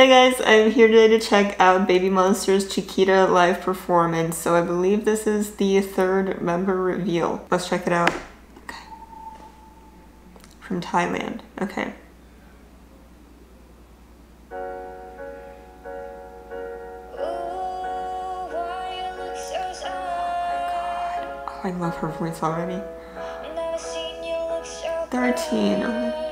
Hey guys, I'm here today to check out Baby Monster's Chiquita live performance. So I believe this is the third member reveal. Let's check it out. Okay. From Thailand. Okay. Oh, oh I love her voice already. 13.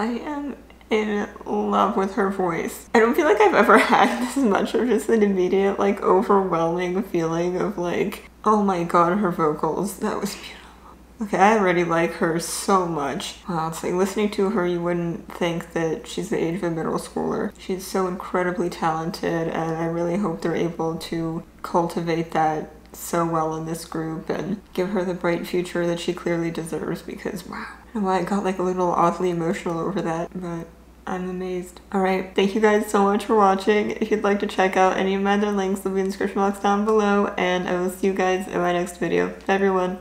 I am in love with her voice. I don't feel like I've ever had this much of just an immediate like overwhelming feeling of like, oh my god, her vocals. That was beautiful. Okay, I already like her so much. Like listening to her, you wouldn't think that she's the age of a middle schooler. She's so incredibly talented, and I really hope they're able to cultivate that so well in this group and give her the bright future that she clearly deserves because wow. And why I got like a little oddly emotional over that, but I'm amazed. Alright, thank you guys so much for watching. If you'd like to check out any of my other links, they'll be in the description box down below, and I will see you guys in my next video. Bye everyone.